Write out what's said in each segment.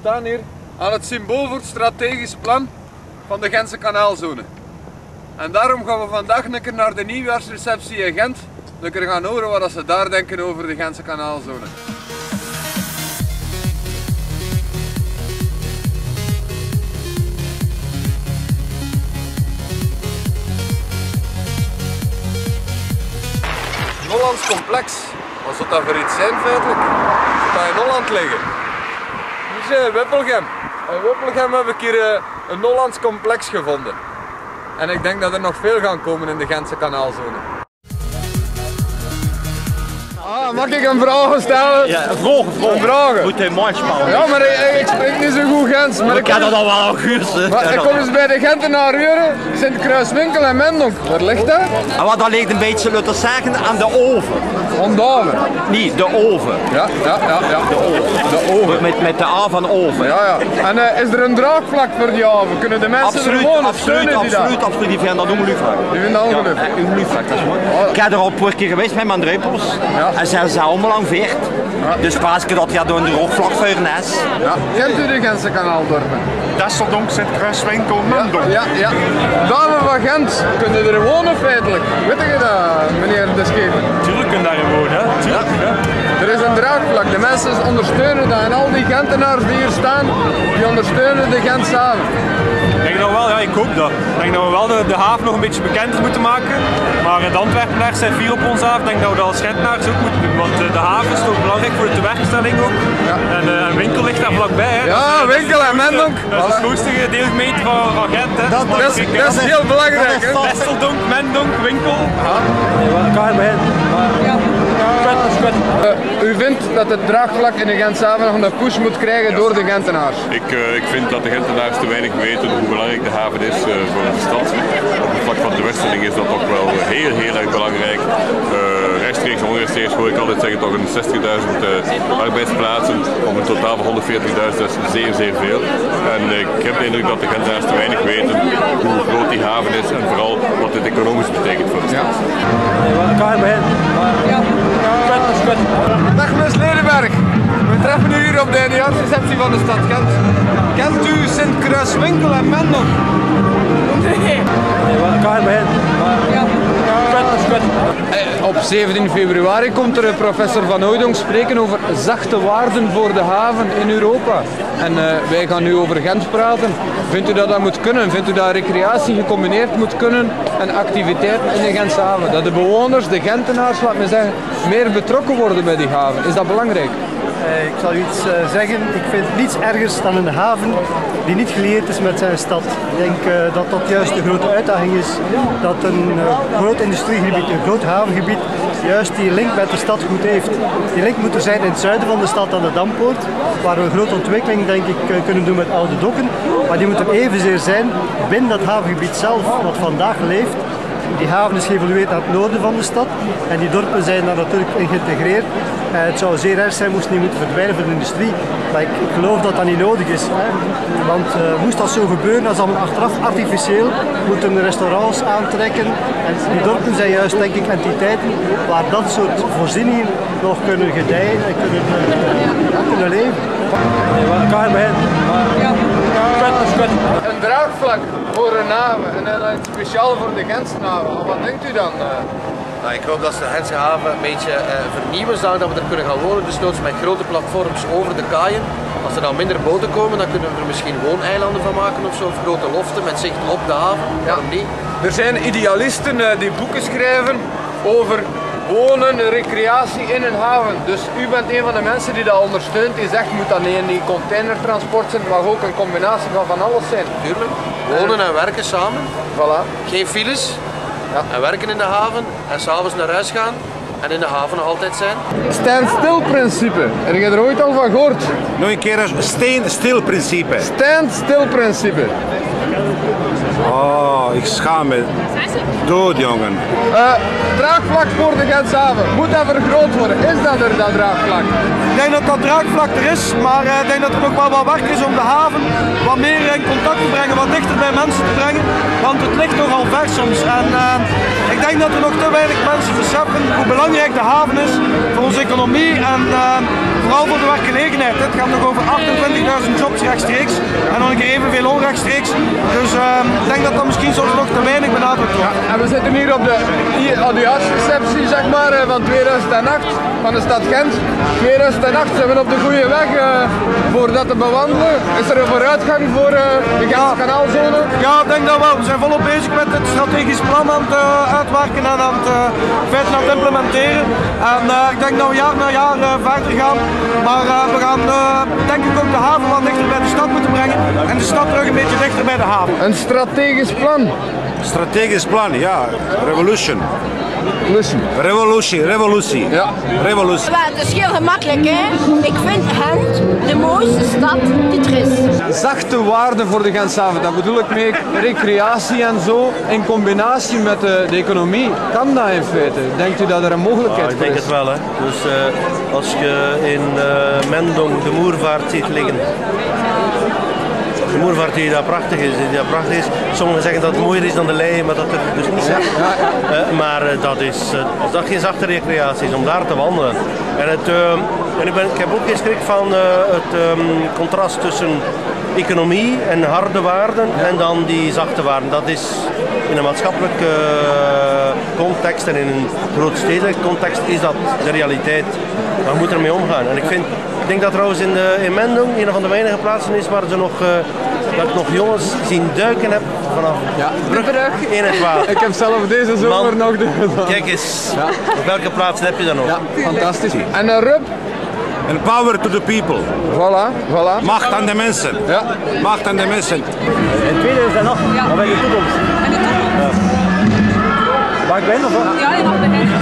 staan hier aan het symbool voor het strategisch plan van de Gentse kanaalzone. En daarom gaan we vandaag een naar de nieuwjaarsreceptie in Gent. Een gaan horen wat ze daar denken over de Gentse kanaalzone. Hollands complex. Wat zou dat voor iets zijn feitelijk? Zou dat in Holland liggen? Zijn Wippelgem. In Wippelgem heb ik hier eh, een Hollands complex gevonden. En ik denk dat er nog veel gaan komen in de Gentse kanaalzone. Ah, mag ik een vraag stellen? Ja, vragen, vragen. Moet hij mooi. Ja, maar ik, ik Maar ik ken kom, dat al wel al guur. maar ik kom eens bij de Gentenaar Uren, Sint-Kruiswinkel en Mendonk. Waar ligt dat? En wat dat ligt een beetje, laten zeggen, aan de oven. Ondaven. Nee, de oven. Ja, ja, ja, ja. De oven. Met, met de A van oven. Ja, ja. En eh, is er een draagvlak voor die haven? Kunnen de mensen er Absoluut, wonen? absoluut, die absoluut, dat? absoluut. Die vinden dat ongelukkig. Die vinden dat ongelukkig. Ja, ongelukkig, dat is mooi. Ik heb er al een paar keer geweest met mijn druppels. Ja. En ze zijn allemaal lang veert. Dus pas ik dat ja door de vuren is. Ja. Kent u de Gentse kanaaldorpen? Desseldonk, Sint-Kruiswinkel, Mendonk. Ja, ja. Dame van Gent, kunnen er wonen feitelijk? Weet je dat, meneer De Schever? Tuurlijk kun je daarin wonen, hè? Tuurlijk, ja. Er is een draagvlak, de mensen ondersteunen dat en al die Gentenaars die hier staan, die ondersteunen de Gent samen. Ik denk nou wel, ja, ik hoop dat. Ik denk dat we wel de, de haven nog een beetje bekender moeten maken. Maar eh, de Antwerpenaars zijn vier op onze haven. Ik denk dat we dat als Gentenaars ook moeten doen. Want eh, de haven is toch belangrijk voor de tewerkstelling ook. Ja. En eh, een winkel ligt daar vlakbij. Hè. Ja, Dat eh, winkel en Mendonk. Dat is de grootste deelgemeente van, van Gent. Hè. Dat, dat, is, dat is heel belangrijk. hè? Desseldonk, Mendonk, winkel. Kan je Eh, u vindt dat het draagvlak in de Gentse nog een push moet krijgen door de Gentenaars? Ik, eh, ik vind dat de Gentenaars te weinig weten hoe belangrijk de haven is eh, voor de stad. Op het vlak van de wersteling is dat ook wel heel, heel erg belangrijk. Eh, rechtstreeks en onrechtstreeks hoor ik altijd zeggen toch een 60.000 eh, arbeidsplaatsen op een totaal van 140.000, dat is zeer, zeer veel. En ik heb de indruk dat de Gentenaars te weinig weten hoe groot die haven is en vooral wat dit economisch betekent voor de stad. Kan je Dag meneer Ledenberg, we treffen u hier op de eindejaarsreceptie van de stad Gent. Kent u Sint-Kruiswinkel en Mendonk? Eh, Op 17 februari komt er professor Van Hooydonk spreken over zachte waarden voor de haven in Europa. En eh, wij gaan nu over Gent praten. Vindt u dat dat moet kunnen? Vindt u dat recreatie gecombineerd moet kunnen en activiteiten in de Gentse haven? Dat de bewoners, de Gentenaars, laat me zeggen, meer betrokken worden bij die haven. Is dat belangrijk? Eh, Ik zal u iets eh, zeggen. Ik vind niets ergers dan een haven die niet geleerd is met zijn stad. Ik denk eh, dat dat juist de grote uitdaging is. Dat een groot industriegebied, een groot havengebied, juist die link met de stad goed heeft. Die link moet er zijn in het zuiden van de stad aan de Dampoort, waar we een grote ontwikkeling denk ik kunnen doen met oude dokken. Maar die moet er evenzeer zijn binnen dat havengebied zelf, wat vandaag leeft. Die haven is geëvolueerd naar het noorden van de stad en die dorpen zijn daar natuurlijk in geïntegreerd. Eh, het zou zeer erg zijn moest die moeten verdwijnen voor de industrie, maar ik, ik geloof dat dat niet nodig is. Hè. Want eh, moest dat zo gebeuren, dan zal men achteraf artificieel moeten restaurants aantrekken. En die dorpen zijn juist denk ik entiteiten waar dat soort voorzieningen nog kunnen gedijen en kunnen, eh, kunnen leven. Een draagvlak voor een haven en dan iets speciaal voor de Gentse haven. Wat denkt u dan? Eh? Nou, ik hoop dat ze de Gentse haven een beetje eh, vernieuwen, zodat we er kunnen gaan wonen. Dus noods met grote platforms over de kaaien. Als er dan minder boten komen, dan kunnen we er misschien wooneilanden van maken of zo. Of grote loften met zicht op de haven. Waarom niet? Er zijn idealisten eh, die boeken schrijven over wonen, recreatie in een haven. Dus u bent een van de mensen die dat ondersteunt. Die zegt, moet dat niet niet containertransport zijn, mag ook een combinatie van van alles zijn. Tuurlijk. Wonen en werken samen. Voilà. Geen files. En werken in de haven. En s'avonds naar huis gaan. En in de haven nog altijd zijn. Stand-still principe. Heb je er ooit al van gehoord? Nog een keer een steen-stil principe. Stand-still principe. Oh, ik schaam me. Dood, jongen. Eh, draagvlak voor de Gentse Moet dat vergroot worden? Is dat er, dat draagvlak? Ik denk dat dat draagvlak er is, maar eh, ik denk dat er nog wel wat werk is om de haven wat meer in contact te brengen, wat dichter bij mensen te brengen. Want het ligt nogal ver soms. En eh, ik denk dat er nog te weinig mensen beseffen hoe belangrijk de haven is voor onze economie en vooral voor de werkgelegenheid. Het gaat nog over 28.000 jobs rechtstreeks en nog een keer evenveel onrechtstreeks. Dus ik denk dat dat misschien soms nog te weinig benadrukt wordt. En we zitten hier op de oudejaarsreceptie zeg maar, eh, van 2008 van de stad Gent. 2008 zijn we op de goede weg uh, voor dat te bewandelen. Is er een vooruitgang voor uh, de Gentse kanaalzone? Ja, ik denk dat wel. We zijn volop bezig met het strategisch plan aan het uitwerken en aan het feiten aan het implementeren. En ik denk dat we jaar na jaar verder gaan. Maar we gaan denk ik ook de haven wat dichter bij de stad moeten brengen en de stad terug een beetje dichter bij de haven. Een strategisch plan? Strategisch plan, ja. Revolution. Revolution. Revolutie, revolutie. Ja. Revolutie. Maar het is heel gemakkelijk, hè. Ik vind Gent de mooiste stad die er is. Zachte waarden voor de Gentsaven, dat bedoel ik mee recreatie en zo, in combinatie met de, de economie. Kan dat in feite? Denkt u dat er een mogelijkheid ja, ik denk is? het wel, hè. Dus uh, als je in uh, Mendong de Moervaart ziet liggen, de moervaart die daar prachtig is, die daar prachtig is. Sommigen zeggen dat het mooier is dan de leien, maar dat is dus niet zo. Uh, maar uh, dat is uh, dat geen zachte recreatie is om daar te wandelen. En, het, en ik, ben, ik heb ook geschrikt van het um, contrast tussen economie en harde waarden en dan die zachte waarden. Dat is in een maatschappelijke context en in een grootstedelijke context is dat de realiteit. Maar we moeten ermee omgaan. En ik vind ik denk dat trouwens in, de, in een van de weinige plaatsen is waar ze nog, uh, dat ik nog jongens zien duiken heb vanaf ja, brug, brug in het water. Ik heb zelf deze zomer nog de Kijk eens, ja. op welke plaats heb je dan nog? Ja, fantastisch. En een rub? En power to the people. Voilà, voilà. Macht aan de mensen. Ja. Macht aan de mensen. In 2008, ja. maar in de toekomst. En de toekomst. Ja. Ben of wat? Ja, je mag beginnen.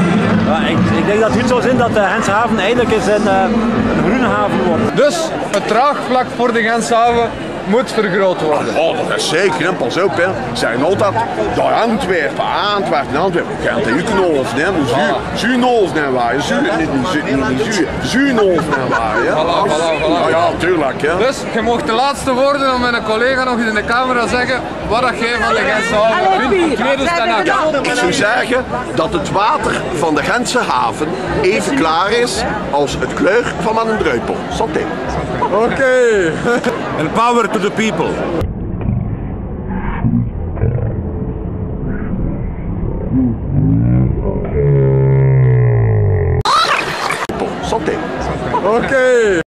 Ja, ik, ik, denk dat het goed zou zijn dat de Gentse haven eindelijk eens een, een groene haven wordt. Dus het draagvlak voor de Gentse haven moet vergroot worden. Oh, dat is zeker. En pas op, hè. Zijn altijd door Antwerpen, Antwerpen, Antwerpen. Kent u knolf, hè? Zuunolf, hè, waar je zuur, niet zuur. Voilà, voilà, voilà. Ja, tuurlijk, hè. Dus je mocht de laatste woorden om mijn collega nog eens in de camera zeggen wat dat jij van de Gentse haven vindt. Ik zou zeggen dat het water van de Gentse haven even klaar is als het kleur van mijn druipel. Santé. Oké. Okay. And power to the people. Santé. Oké.